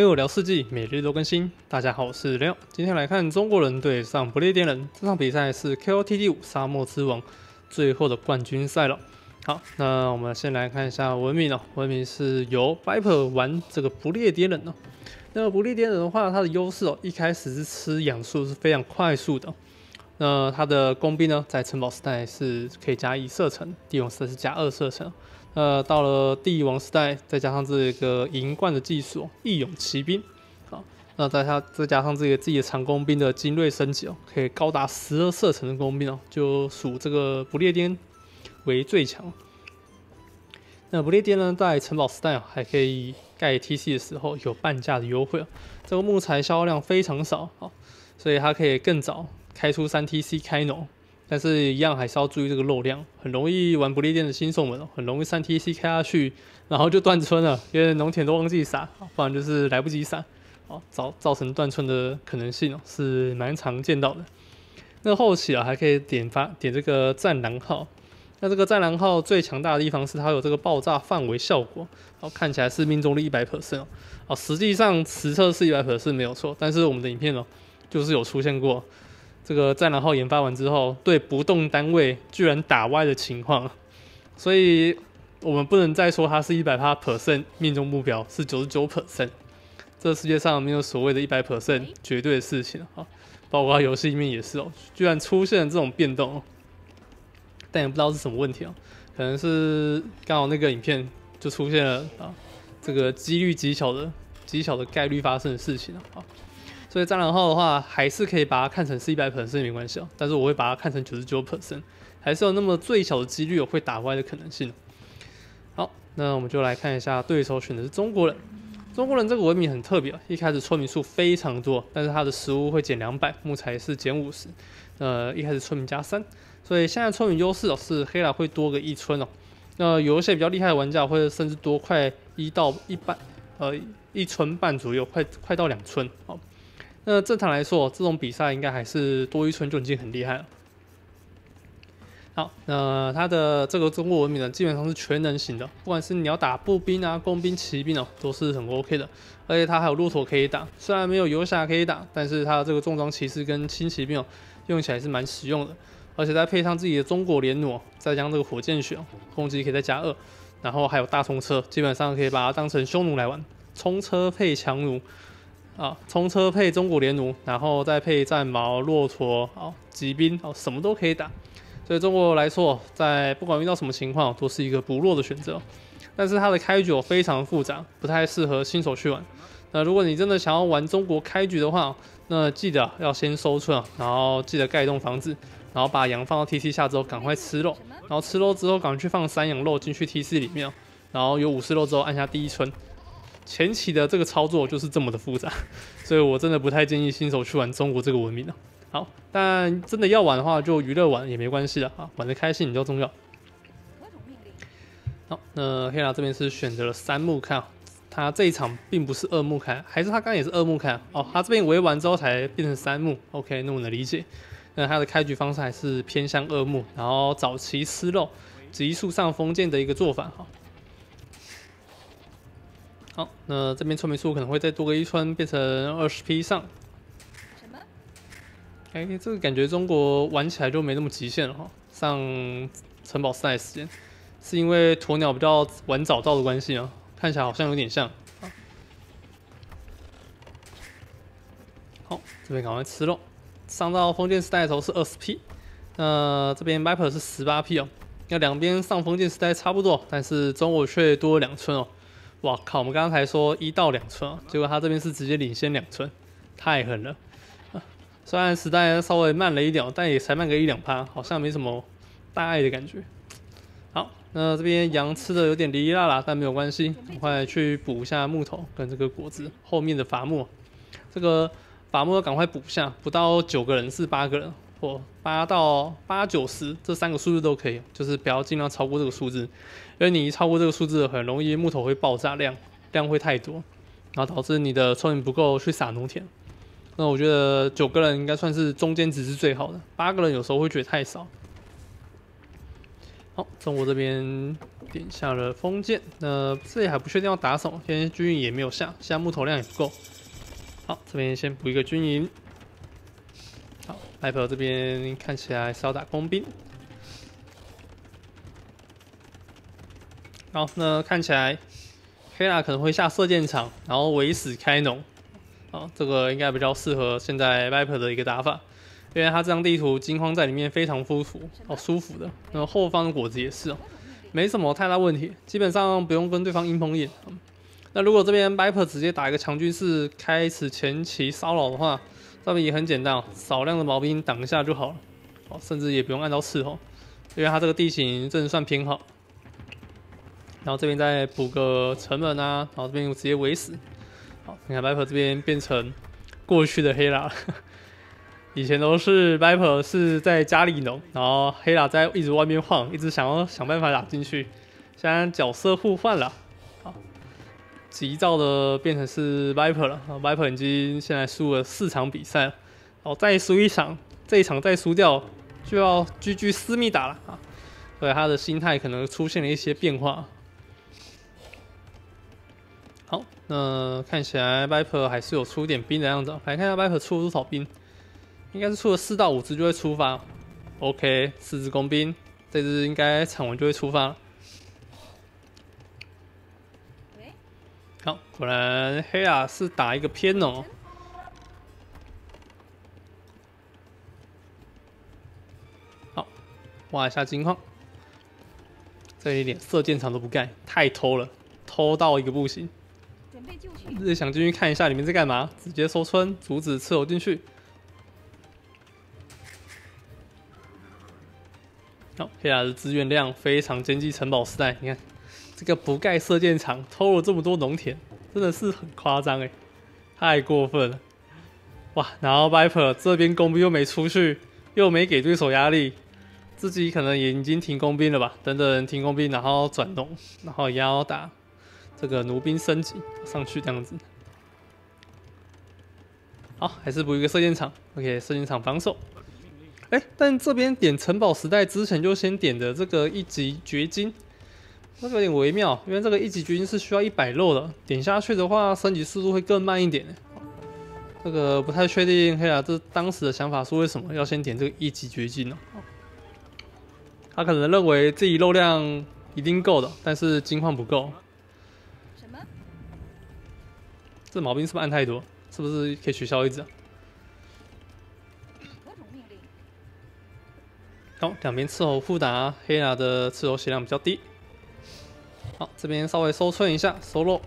六聊四季，每日都更新。大家好，我是六。今天来看中国人对上不列颠人，这场比赛是 KOTD 五沙漠之王最后的冠军赛了。好，那我们先来看一下文明哦。文明是由 Viper 玩这个不列颠人哦。那不列颠人的话，他的优势哦，一开始是吃养素是非常快速的。那他的工兵呢，在城堡时代是可以加一射程，帝王时代是加二射程。呃，到了帝王时代，再加上这个银冠的技术，义勇骑兵，好，那再加再加上这个自己的长弓兵的精锐升级哦，可以高达十二射程的弓兵哦，就属这个不列颠为最强。那不列颠呢，在城堡时代啊，还可以盖 TC 的时候有半价的优惠哦，这个木材消耗量非常少啊，所以它可以更早开出三 TC 开农。但是，一样还是要注意这个漏量，很容易玩不列颠的新手们哦，很容易三 TC 开下去，然后就断村了，因为农田都忘记撒，不然就是来不及撒，哦，造造成断村的可能性哦，是蛮常见到的。那后期啊，还可以点发点这个战狼号，那这个战狼号最强大的地方是它有这个爆炸范围效果，哦，看起来是命中率一百 percent 哦，实际上实测是一百 percent 没有错，但是我们的影片哦，就是有出现过。这个战狼号研发完之后，对不动单位居然打歪的情况，所以我们不能再说它是一百趴 percent 命中目标是九十九 percent，这世界上没有所谓的一百 percent 绝对的事情啊，包括游戏里面也是哦，居然出现了这种变动，但也不知道是什么问题哦，可能是刚好那个影片就出现了啊，这个几率极小的极小的概率发生的事情啊。所以战狼号的话，还是可以把它看成是一百 percent 没关系哦，但是我会把它看成九十九 percent，还是有那么最小的几率有会打歪的可能性。好，那我们就来看一下对手选的是中国人。中国人这个文明很特别，一开始村民数非常多，但是他的食物会减两百，木材是减五十。呃，一开始村民加三，所以现在村民优势哦是黑蓝会多个一村哦。那有一些比较厉害的玩家会甚至多快一到一半，呃，一村半左右，快快到两村哦。那正常来说，这种比赛应该还是多一村就已经很厉害了。好，那它的这个中国文明呢，基本上是全能型的，不管是你要打步兵啊、工兵、骑兵哦，都是很 OK 的。而且它还有骆驼可以打，虽然没有游侠可以打，但是它的这个重装骑士跟轻骑兵哦，用起来是蛮实用的。而且再配上自己的中国连弩，再将这个火箭血攻击可以再加二，然后还有大冲车，基本上可以把它当成匈奴来玩，冲车配强弩。啊，冲车配中国连弩，然后再配战矛、骆驼，哦，骑兵，哦，什么都可以打。所以中国来说，在不管遇到什么情况，都是一个不弱的选择。但是它的开局非常复杂，不太适合新手去玩。那如果你真的想要玩中国开局的话，那记得要先收村，然后记得盖一栋房子，然后把羊放到 T C 下之后，赶快吃肉，然后吃肉之后，赶快去放山羊肉进去 T C 里面，然后有武士肉之后，按下第一村。前期的这个操作就是这么的复杂，所以我真的不太建议新手去玩中国这个文明了。好，但真的要玩的话，就娱乐玩也没关系的啊，玩的开心比较重要。好，那黑狼这边是选择了三木开，他这一场并不是二木开，还是他刚刚也是二木开哦，他这边围完之后才变成三木。OK，那我能理解。那他的开局方式还是偏向二木，然后早期吃肉，急速上封建的一个做法哈。好，那这边村民数可能会再多个一村，变成二十批以上。什么？哎，这个感觉中国玩起来就没那么极限了哈。上城堡赛时间，是因为鸵鸟比较晚找到的关系啊，看起来好像有点像。好，这边赶快吃肉。上到封建时代的时候是二十批，那这边 Viper 是十八批哦。那两边上封建时代差不多，但是中国却多了两村哦。哇靠！我们刚才说一到两寸啊，结果他这边是直接领先两寸，太狠了。虽然时代稍微慢了一点，但也才慢个一两趴，好像没什么大碍的感觉。好，那这边羊吃的有点哩哩啦啦，但没有关系，赶快去补一下木头跟这个果子后面的伐木。这个伐木要赶快补下，不到九个人是八个人。或八到八九十这三个数字都可以，就是不要尽量超过这个数字，因为你一超过这个数字，很容易木头会爆炸量，量会太多，然后导致你的村民不够去撒农田。那我觉得九个人应该算是中间值是最好的，八个人有时候会觉得太少。好，中国这边点下了封建，那这里还不确定要打什么，现在军营也没有下，现在木头量也不够。好，这边先补一个军营。好，艾普这边看起来是要打工兵。好，那看起来黑拉可能会下射箭场，然后围死开农。啊，这个应该比较适合现在 Viper 的一个打法，因为它这张地图金框在里面非常舒服，哦舒服的。那后后方的果子也是哦，没什么太大问题，基本上不用跟对方硬碰硬。那如果这边 Viper 直接打一个强军士开始前期骚扰的话，这边也很简单，少量的毛兵挡一下就好了，哦，甚至也不用按照伺候，因为它这个地形真的算偏好。然后这边再补个城门啊，然后这边直接围死。好，你看 Viper 这边变成过去的黑拉，以前都是 Viper 是在家里农，然后黑拉在一直外面晃，一直想要想办法打进去。现在角色互换了，好，急躁的变成是 Viper 了。Viper 已经现在输了四场比赛了，哦，再输一场，这一场再输掉就要 GG 私密打了啊！所以他的心态可能出现了一些变化。那看起来 Viper 还是有出点兵的样子。来看一下 Viper 出了多少兵，应该是出了四到五只就会出发。OK，四只工兵，这只应该场完就会出发。好，果然黑啊是打一个偏哦。好，挖一下金矿，这里连射箭场都不盖，太偷了，偷到一个不行。是想进去看一下里面在干嘛？直接收村，阻止刺头进去。好，黑亚的资源量非常经济，城堡时代，你看这个不盖射箭场，偷了这么多农田，真的是很夸张哎，太过分了！哇，然后 Viper 这边工兵又没出去，又没给对手压力，自己可能也已经停工兵了吧？等等停工兵，然后转农，然后也要打。这个弩兵升级上去这样子，好，还是补一个射箭场。OK，射箭场防守。哎，但这边点城堡时代之前就先点的这个一级掘金，那个有点微妙，因为这个一级掘金是需要一百肉的，点下去的话升级速度会更慢一点。这个不太确定，黑啊，这当时的想法是为什么要先点这个一级掘金呢？他可能认为自己肉量一定够的，但是金矿不够。这毛病是不是按太多？是不是可以取消一只？好，两边伺候互打，黑牙的伺候血量比较低。好，这边稍微收寸一下，收肉。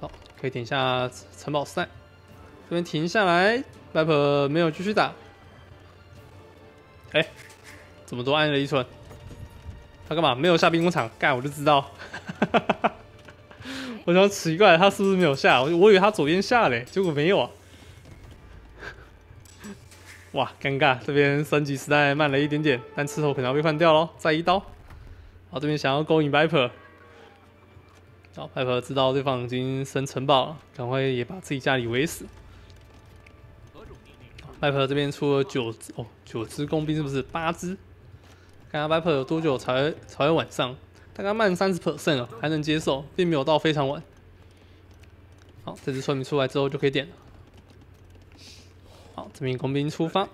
好，可以点一下城堡赛。这边停下来，Viper 没有继续打。哎，怎么都按了一寸？他干嘛？没有下兵工厂？干，我就知道。哈哈哈哈我想奇怪，他是不是没有下？我我以为他左边下嘞，结果没有啊！哇，尴尬，这边升级时代慢了一点点，但刺头可能要被换掉喽。再一刀，好，这边想要勾引 Viper，好，Viper 知道对方已经升城堡了，赶快也把自己家里围死。Viper 这边出了九只哦，九只工兵是不是？八只，看下 Viper 有多久才才晚上？大概慢三十 percent 了，还能接受，并没有到非常晚。好，这只村民出来之后就可以点了。好，这名工兵出发。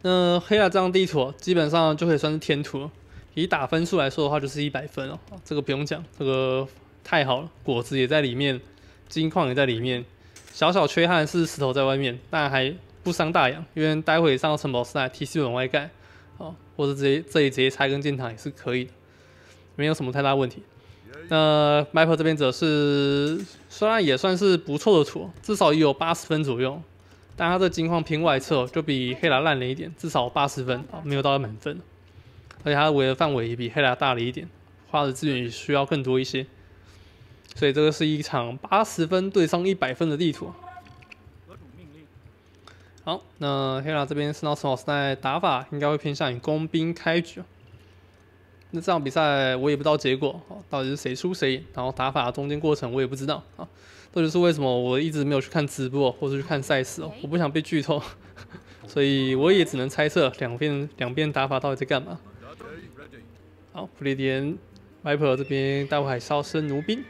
那黑亚这张地图基本上就可以算是天图了，以打分数来说的话，就是一百分哦。这个不用讲，这个太好了，果子也在里面，金矿也在里面，小小缺憾是石头在外面，但还不伤大雅，因为待会上到城堡时代，T C 往外盖。哦，或者直接这里直接拆根建塔也是可以的，没有什么太大问题。那 Michael 这边则是虽然也算是不错的图，至少也有八十分左右，但他这金矿偏外侧，就比黑拉烂了一点，至少八十分啊，没有到满分。而且它围的范围也比黑拉大了一点，花的资源也需要更多一些，所以这个是一场八十分对上一百分的地图。好，那黑拉这边圣奥斯老师在打法应该会偏向于工兵开局。那这场比赛我也不知道结果，到底是谁输谁赢，然后打法中间过程我也不知道啊。这就是为什么我一直没有去看直播或者去看赛事哦，我不想被剧透。所以我也只能猜测两边两边打法到底在干嘛。好，普利点，Viper 这边待会还是要升弩兵。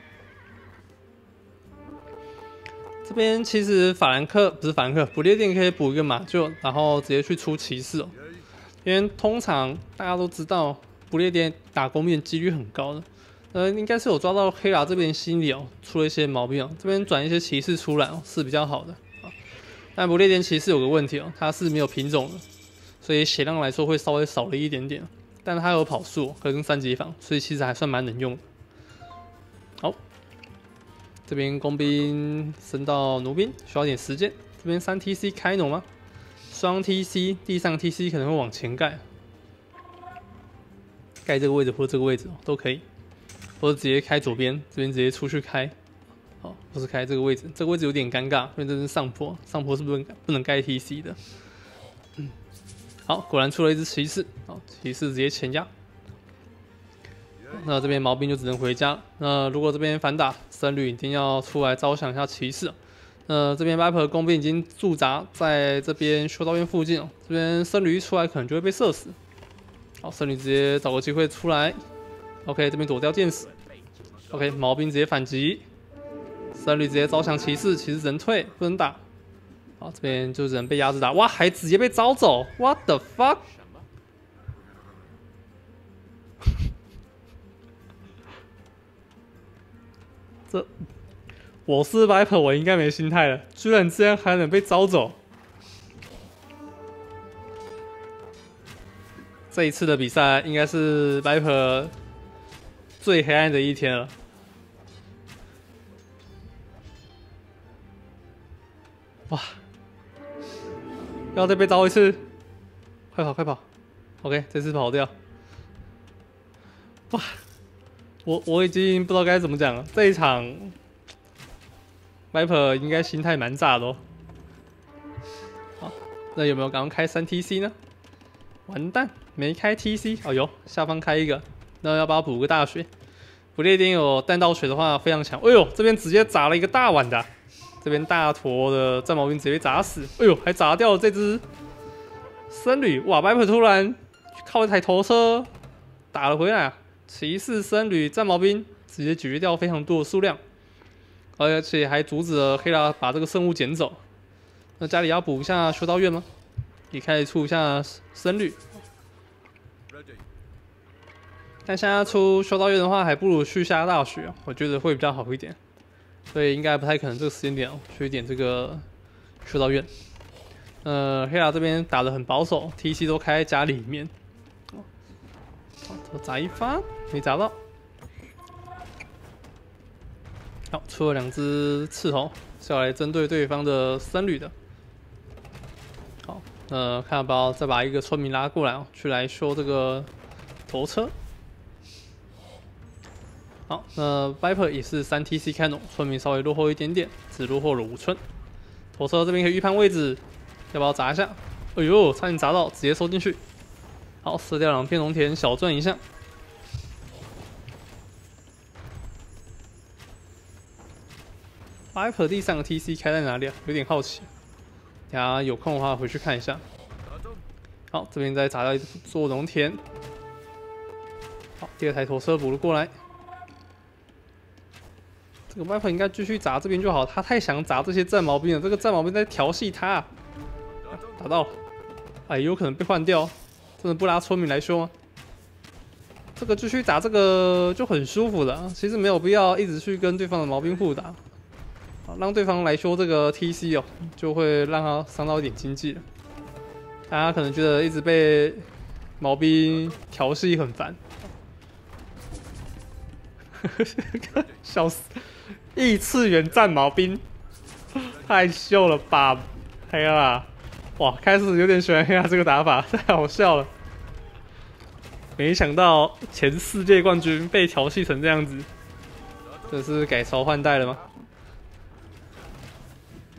这边其实法兰克不是法兰克，不列颠可以补一个马厩，然后直接去出骑士哦。因为通常大家都知道，不列颠打弓兵几率很高的。呃，应该是有抓到黑拉这边心理哦，出了一些毛病哦。这边转一些骑士出来哦，是比较好的。但不列颠骑士有个问题哦，它是没有品种的，所以血量来说会稍微少了一点点。但它有跑速跟三级防，所以其实还算蛮能用的。好，这边工兵升到弩兵需要点时间。这边三 T C 开弩吗？双 T C 地上 T C 可能会往前盖，盖这个位置或这个位置都可以。或者直接开左边，这边直接出去开，好，不是开这个位置，这个位置有点尴尬，因为这是上坡，上坡是不能不能盖 T C 的？嗯，好，果然出了一只骑士，好，骑士直接前压，那这边毛兵就只能回家。那如果这边反打，僧侣一定要出来招降一下骑士。那这边 Viper 工兵已经驻扎在这边修道院附近了，这边僧侣一出来可能就会被射死。好，僧侣直接找个机会出来。OK，这边躲掉剑士。OK，毛兵直接反击，僧侣直接招降骑士，骑士人退，不能打。好，这边就只能被压制打。哇，还直接被招走，What the fuck？这，我是 Viper，我应该没心态了，居然这样还能被招走。这一次的比赛应该是 Viper。最黑暗的一天了！哇，要再被招一次！快跑快跑！OK，这次跑掉！哇，我我已经不知道该怎么讲了。这一场，Viper 应该心态蛮炸的哦。好，那有没有刚刚开三 TC 呢？完蛋，没开 TC。哦呦，下方开一个。那要不要补个大血？不列颠有弹道血的话非常强。哎呦，这边直接砸了一个大碗的，这边大坨的战矛兵直接砸死。哎呦，还砸掉了这只僧侣。哇，，Viper 突然靠一台头车打了回来啊！骑士、僧侣、战矛兵直接解决掉非常多的数量，而且还阻止了黑拉把这个圣物捡走。那家里要补一下修道院吗？你开始出一下僧侣。但现在出修道院的话，还不如去下大雪，我觉得会比较好一点。所以应该不太可能这个时间点去点这个修道院。呃，黑拉这边打的很保守，TC 都开在家里面。好，砸一发，没砸到。好，出了两只刺头，是要来针对对方的僧侣的。好，呃，看要不要再把一个村民拉过来哦，去来修这个头车。好，那 Viper 也是三 TC 开农，村民稍微落后一点点，只落后了五村。头车这边可以预判位置，要不要砸一下？哎呦，差点砸到，直接收进去。好，撕掉两片农田，小赚一下。Viper 第三个 TC 开在哪里啊？有点好奇。等下有空的话回去看一下。好，这边再砸掉一座农田。好，第二台拖车补了过来。这个 Viper 应该继续砸这边就好，他太想砸这些战矛兵了。这个战矛兵在调戏他，打到，哎，有可能被换掉，真的不拉村民来修吗？这个继续打这个就很舒服了，其实没有必要一直去跟对方的毛兵互打，让对方来修这个 TC 哦，就会让他伤到一点经济了。大家可能觉得一直被毛兵调戏很烦，笑死。异次元战毛兵，太秀了吧！黑啊，哇，开始有点喜欢黑啊这个打法，太好笑了。没想到前世界冠军被调戏成这样子，这是改朝换代了吗？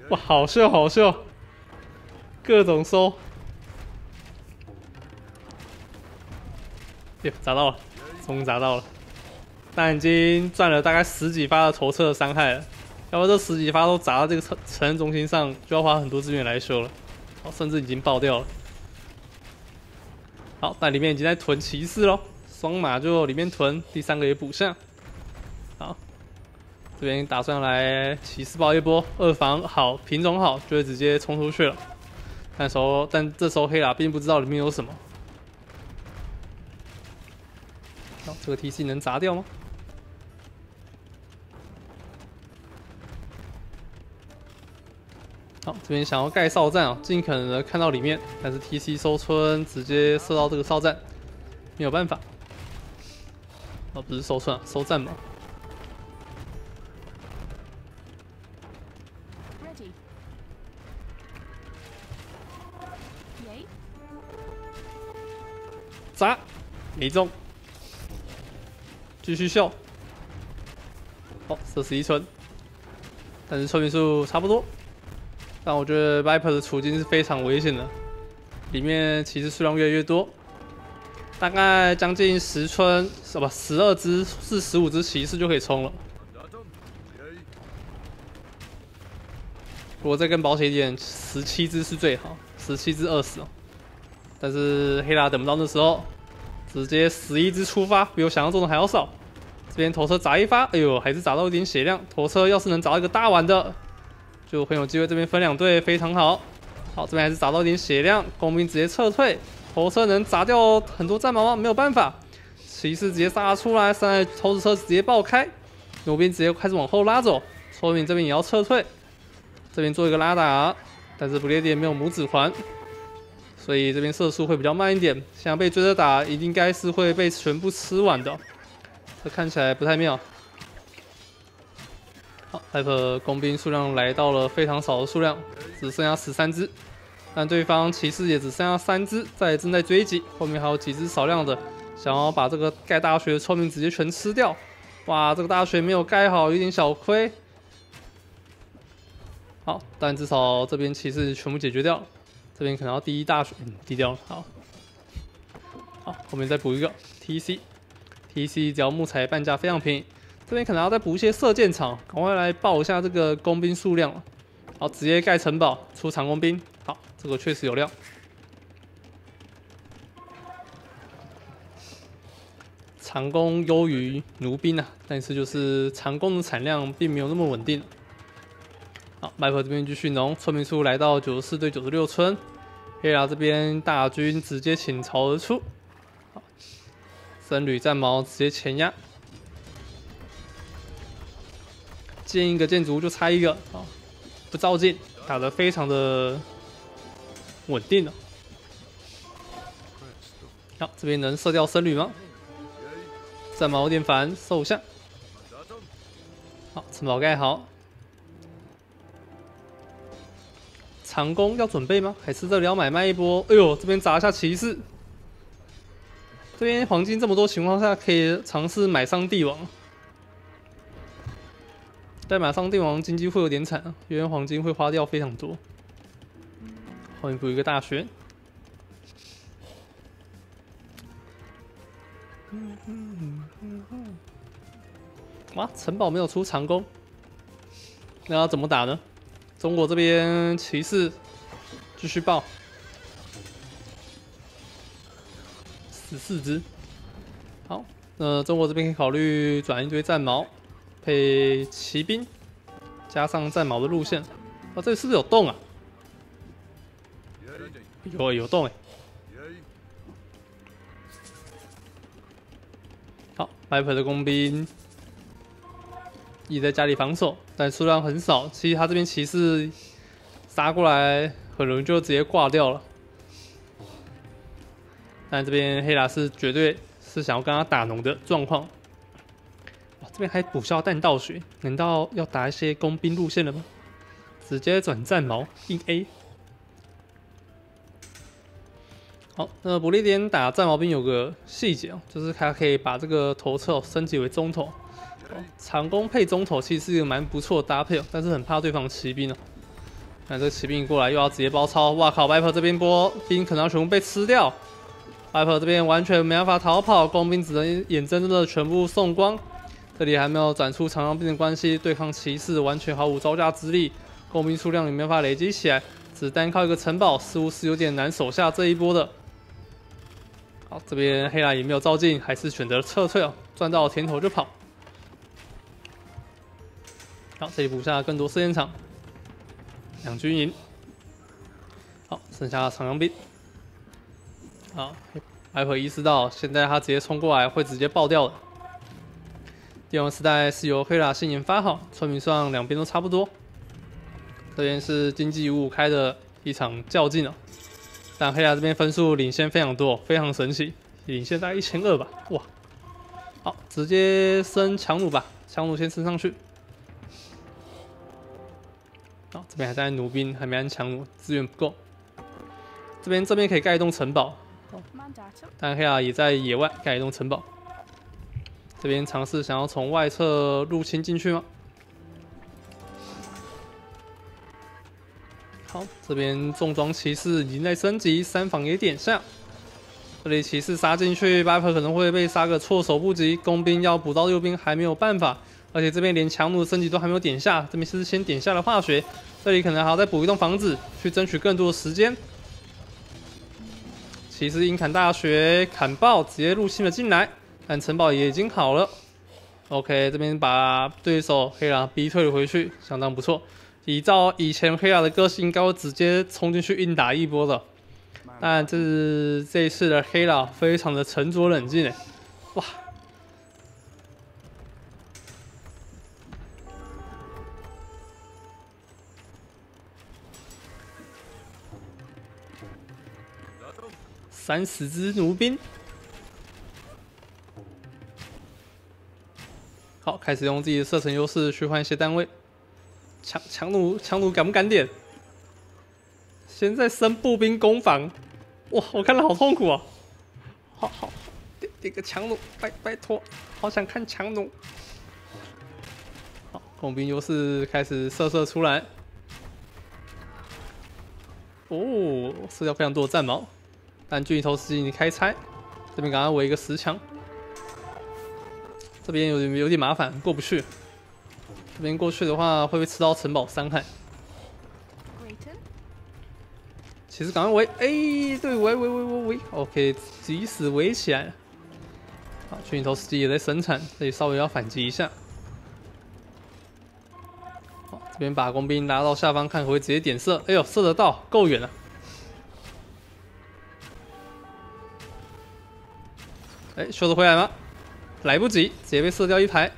哇，好秀好秀，各种收，耶，砸到了，终于砸到了。但已经赚了大概十几发的头车的伤害了，要不这十几发都砸到这个城城镇中心上，就要花很多资源来修了。哦，甚至已经爆掉了。好，但里面已经在囤骑士喽，双马就里面囤，第三个也补上。好，这边打算来骑士爆一波，二房好，品种好，就会直接冲出去了。但时候，但这时候黑拉并不知道里面有什么。好，这个 T C 能砸掉吗？好，这边想要盖哨站啊，尽可能的看到里面，但是 T C 收村直接射到这个哨站，没有办法。哦，不是收村啊，收站嘛。砸，没中，继续秀。好，射死一村，但是村民数差不多。但我觉得 Viper 的处境是非常危险的，里面骑士数量越来越多，大概将近十村，是吧？十二只至十五只骑士就可以冲了。如果再更保险一点，十七只是最好，十七只二十哦。但是黑拉等不到那时候，直接十一只出发，比我想象中的还要少。这边头车砸一发，哎呦，还是砸到一点血量。头车要是能砸一个大碗的。就很有机会，这边分两队非常好。好，这边还是砸到一点血量，工兵直接撤退。头车能砸掉很多战矛吗？没有办法。骑士直接杀出来，三台投石车直接爆开，弩兵直接开始往后拉走。说明这边也要撤退，这边做一个拉打，但是不列颠没有拇指环，所以这边射速会比较慢一点。现在被追着打，应该是会被全部吃完的。这看起来不太妙。好，Hyper 工兵数量来到了非常少的数量，只剩下十三只，但对方骑士也只剩下三只，在正在追击，后面还有几只少量的，想要把这个盖大学的村民直接全吃掉。哇，这个大学没有盖好，有点小亏。好，但至少这边骑士全部解决掉了，这边可能要第一大学，嗯，低掉了。好，好，后面再补一个 TC，TC 只要木材半价非常便宜。这边可能要再补一些射箭场，赶快来报一下这个工兵数量。好，直接盖城堡出长工兵。好，这个确实有料。长弓优于弩兵啊，但是就是长弓的产量并没有那么稳定。好，麦克这边继续农，村民数来到九十四对九十六村。黑牙这边大军直接倾巢而出。好，僧侣战矛直接前压。建一个建筑就拆一个啊，不照进，打得非常的稳定了。好，这边能射掉僧侣吗？战矛有点烦，收下。好，城堡盖好。长弓要准备吗？还是这里要买卖一波？哎呦，这边砸一下骑士。这边黄金这么多情况下，可以尝试买上帝王。但马上帝王经济会有点惨，因为黄金会花掉非常多。后面补一个大学。哇，城堡没有出长弓，那要怎么打呢？中国这边骑士继续爆，十四只。好，那中国这边可以考虑转一堆战矛。配骑兵，加上战矛的路线，啊，这里是不是有洞啊？有有洞哎！好，白牌的工兵一直在家里防守，但数量很少。其实他这边骑士杀过来，很容易就直接挂掉了。但这边黑拉是绝对是想要跟他打农的状况。这边还补消弹道学，难道要打一些工兵路线了吗？直接转战矛硬 A。好，那不列颠打战矛兵有个细节哦，就是它可以把这个头侧升级为中头，长弓配中头其实是一个蛮不错的搭配哦，但是很怕对方骑兵哦。那这骑兵过来又要直接包抄，哇靠！Viper 这边波兵可能要全部被吃掉，Viper 这边完全没办法逃跑，工兵只能眼睁睁的全部送光。这里还没有展出长枪兵的关系，对抗骑士完全毫无招架之力，工兵数量也没法累积起来。只单靠一个城堡似乎是有点难守下这一波的。好，这边黑蓝也没有照进，还是选择撤退哦，赚到甜头就跑。好，这里补下更多试验场，两军营。好，剩下长枪兵。好，艾会意识到现在他直接冲过来会直接爆掉的。帝王时代是由黑拉先研发好，村民上两边都差不多。这边是经济五五开的一场较劲哦，但黑拉这边分数领先非常多，非常神奇，领先大概一千二吧。哇，好，直接升强弩吧，强弩先升上去。好，这边还在弩兵，还没按强弩，资源不够。这边这边可以盖一栋城堡，但黑亚也在野外盖一栋城堡。这边尝试想要从外侧入侵进去吗？好，这边重装骑士已经在升级，三防也点下。这里骑士杀进去巴普可能会被杀个措手不及。工兵要补到六兵还没有办法。而且这边连强弩升级都还没有点下，这边是先点下了化学，这里可能还要再补一栋房子，去争取更多的时间。骑士硬砍大学砍爆，直接入侵了进来，但城堡也已经好了。OK，这边把对手黑狼逼退了回去，相当不错。依照以前黑狼的个性，应该会直接冲进去硬打一波的，但这是这一次的黑狼非常的沉着冷静诶，哇！三十只弩兵，好，开始用自己的射程优势去换一些单位。强强弩，强弩敢不敢点？现在升步兵攻防，哇，我看了好痛苦啊！好好点点个强弩，拜拜托，好想看强弩。好，工兵优势开始射射出来。哦，射掉非常多的战矛。但巨头司机，你开拆，这边刚刚围一个石墙，这边有点有点麻烦，过不去。这边过去的话，会不会吃到城堡伤害？其实赶快围，哎，对，围围围围围，OK，及时围起来。好，巨头司机也在生产，这里稍微要反击一下。好，这边把工兵拉到下方，看会不会直接点射？哎呦，射得到，够远了。哎，修得回来吗？来不及，直接被射掉一排。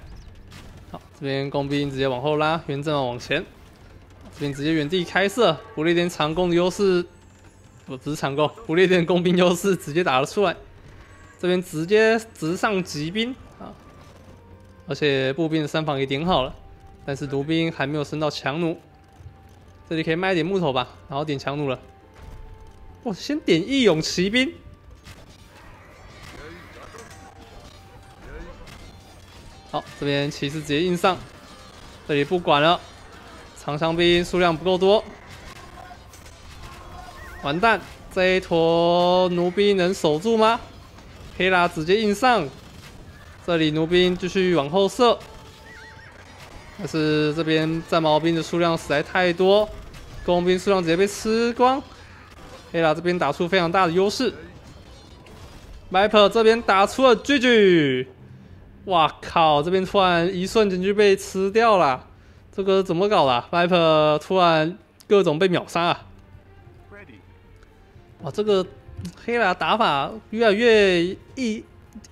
好，这边工兵直接往后拉，原阵往前。这边直接原地开射，不列颠长弓的优势，不不是长弓，不列颠工兵优势直接打了出来。这边直接直上骑兵啊，而且步兵的三防也点好了，但是弩兵还没有升到强弩。这里可以卖点木头吧，然后点强弩了。哇，先点义勇骑兵。好，这边骑士直接硬上，这里不管了，长枪兵数量不够多，完蛋，这一坨奴兵能守住吗？黑拉直接硬上，这里奴兵继续往后射，但是这边战矛兵的数量实在太多，工兵数量直接被吃光，黑拉这边打出非常大的优势，Viper 这边打出了 GG。哇靠！这边突然一瞬间就被吃掉了，这个怎么搞的？Viper 突然各种被秒杀啊！哇，这个黑拉打法越来越一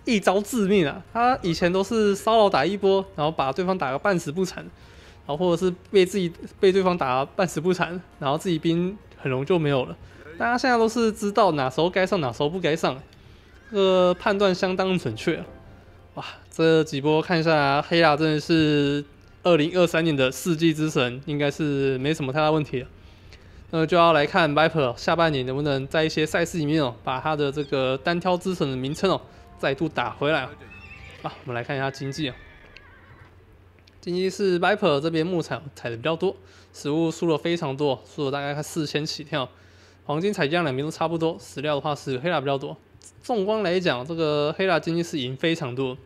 一招致命啊！他以前都是骚扰打一波，然后把对方打个半死不残，然后或者是被自己被对方打半死不残，然后自己兵很容易就没有了。大家现在都是知道哪时候该上，哪时候不该上，这个判断相当准确。哇，这几波看下来，黑亚真的是二零二三年的世纪之神，应该是没什么太大问题了。那就要来看 Viper 下半年能不能在一些赛事里面哦，把他的这个单挑之神的名称哦再度打回来啊。啊，我们来看一下经济啊，经济是 Viper 这边木材采的比较多，食物输了非常多，输了大概四千起跳。黄金采样两边都差不多，石料的话是黑亚比较多。纵观来讲，这个黑拉经济是赢非常多。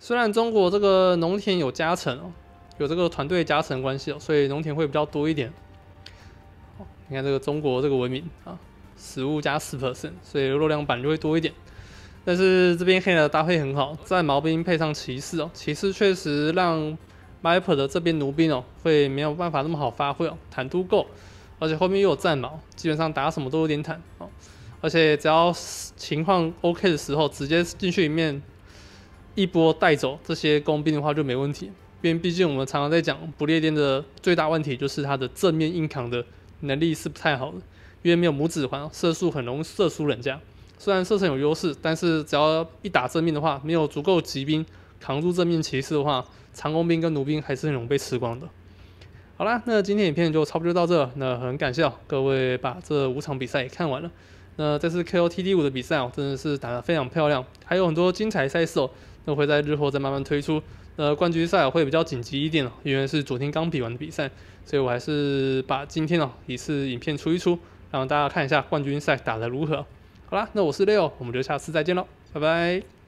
虽然中国这个农田有加成哦，有这个团队加成关系哦，所以农田会比较多一点。你看这个中国这个文明啊，食物加十 percent，所以肉量版就会多一点。但是这边黑的搭配很好，战矛兵配上骑士哦，骑士确实让 Viper 的这边弩兵哦会没有办法那么好发挥哦，坦度够，而且后面又有战矛，基本上打什么都有点坦哦，而且只要情况 OK 的时候，直接进去里面一波带走这些工兵的话就没问题，因为毕竟我们常常在讲不列颠的最大问题就是它的正面硬扛的能力是不太好的，因为没有拇指环，射速很容易射输人家。虽然射程有优势，但是只要一打正面的话，没有足够骑兵扛住正面骑士的话，长弓兵跟弩兵还是很容易被吃光的。好啦，那今天影片就差不多到这，那很感谢各位把这五场比赛也看完了。那这次 KOTD 五的比赛哦，真的是打得非常漂亮，还有很多精彩赛事哦，都会在日后再慢慢推出。那冠军赛会比较紧急一点哦，因为是昨天刚比完的比赛，所以我还是把今天哦一次影片出一出，让大家看一下冠军赛打得如何。好啦，那我是 Leo，我们就下次再见喽，拜拜。